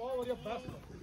ਬਹੁਤ ਵਧੀਆ ਬੈਸਟ